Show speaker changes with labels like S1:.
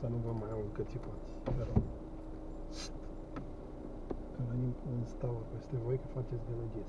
S1: Să nu vă mai au încățipați. Vă rog. Că venim în staua peste voi că faceți gălăgie.